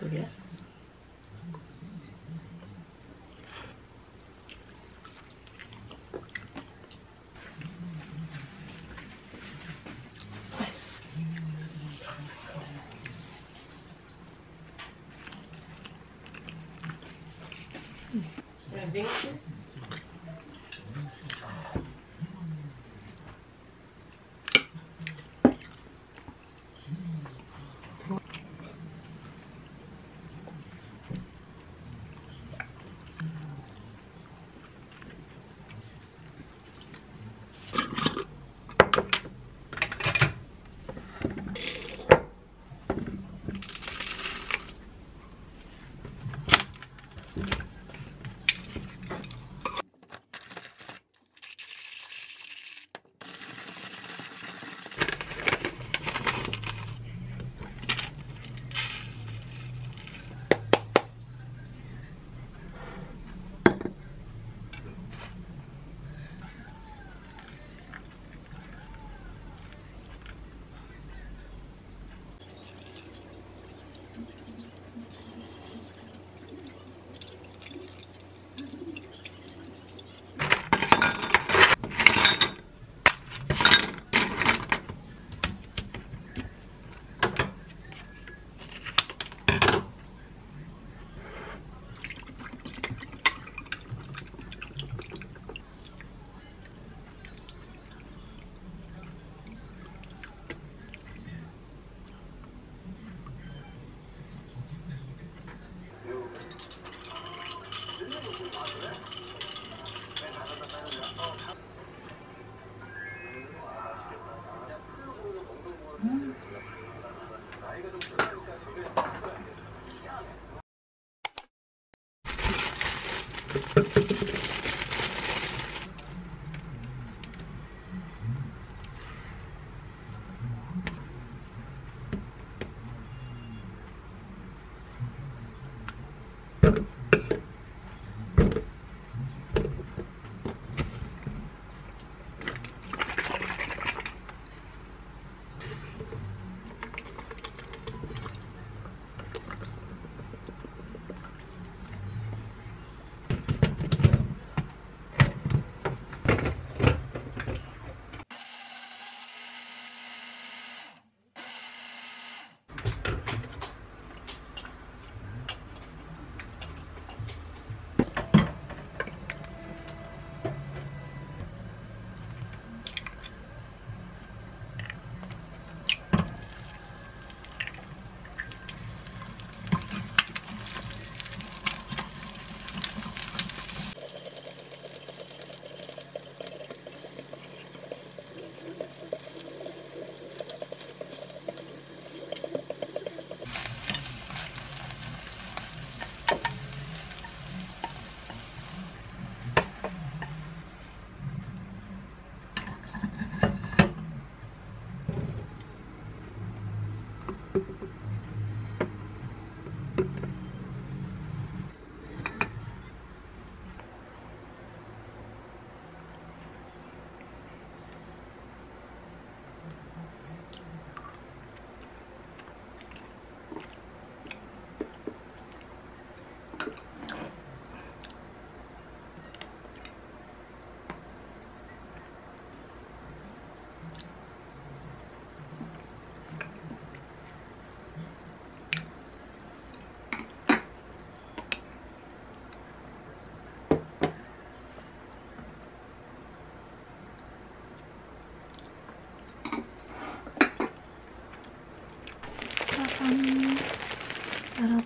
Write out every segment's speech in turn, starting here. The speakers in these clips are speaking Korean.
소떡소떡이야? 짜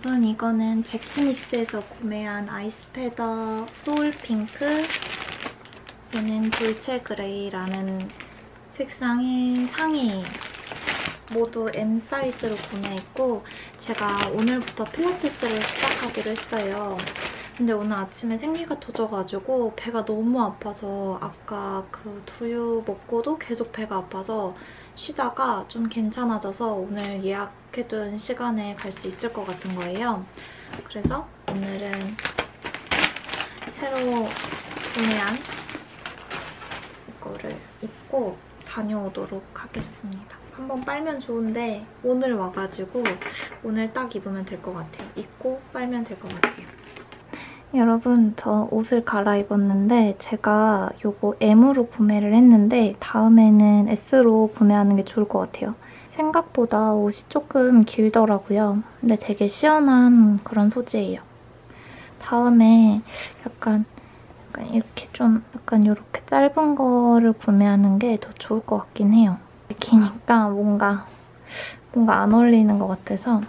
여러분 이거는 젝시믹스에서 구매한 Ice Feather Soul Pink 얘는 Dolce Gray라는 색상의 상의 모두 M 사이즈로 구매했고 제가 오늘부터 필라테스를 시작하기로 했어요. 근데 오늘 아침에 생리가 터져가지고 배가 너무 아파서 아까 그 두유 먹고도 계속 배가 아파서 쉬다가 좀 괜찮아져서 오늘 예약해둔 시간에 갈 수 있을 것 같은 거예요. 그래서 오늘은 새로 구매한 이거를 입고 다녀오도록 하겠습니다. 한번 빨면 좋은데 오늘 와가지고 오늘 딱 입으면 될 것 같아요. 입고 빨면 될 것 같아요. 여러분 저 옷을 갈아입었는데 제가 이거 M으로 구매를 했는데 다음에는 S로 구매하는 게 좋을 것 같아요. 생각보다 옷이 조금 길더라고요. 근데 되게 시원한 그런 소재예요. 다음에 약간, 약간 이렇게 좀 약간 이렇게 짧은 거를 구매하는 게 더 좋을 것 같긴 해요. 기니까 뭔가 뭔가 안 어울리는 것 같아서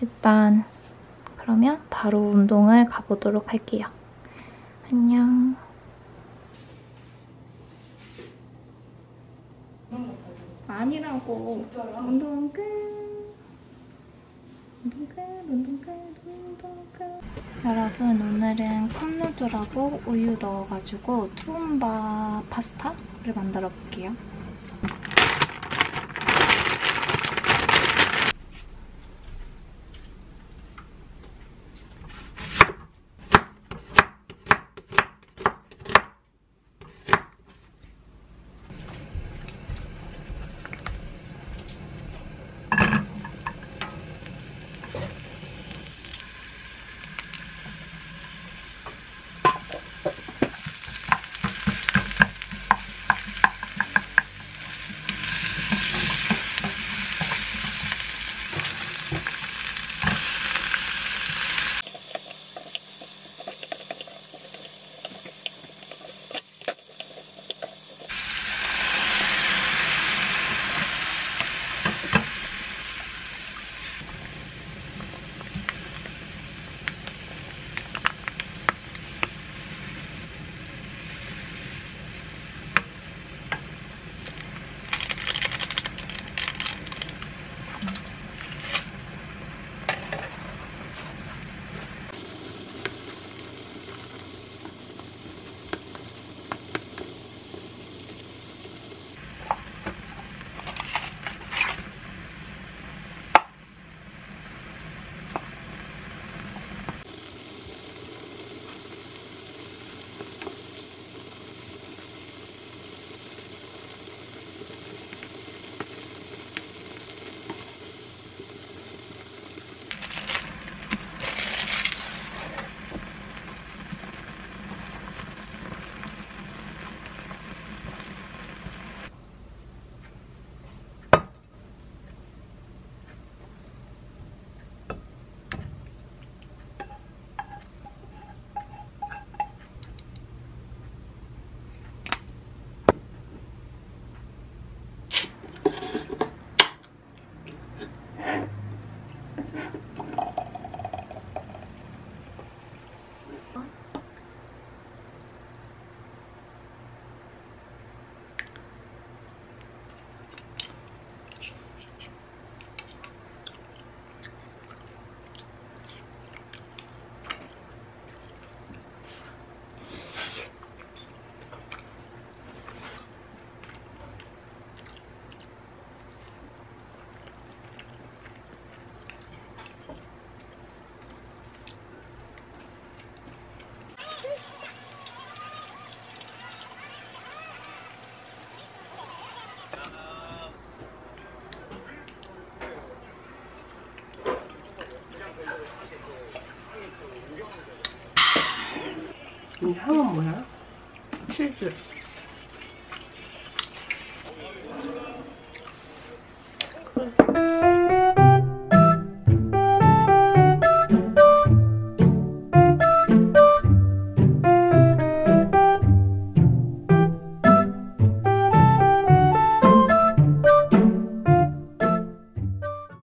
일단 그러면 바로 운동을 가보도록 할게요. 안녕. 아니라고. 운동 끝. 운동 끝, 운동 끝, 운동 끝. 여러분, 오늘은 컵누들하고 우유 넣어가지고 투움바 파스타를 만들어 볼게요. 이 향은 뭐야? 치즈.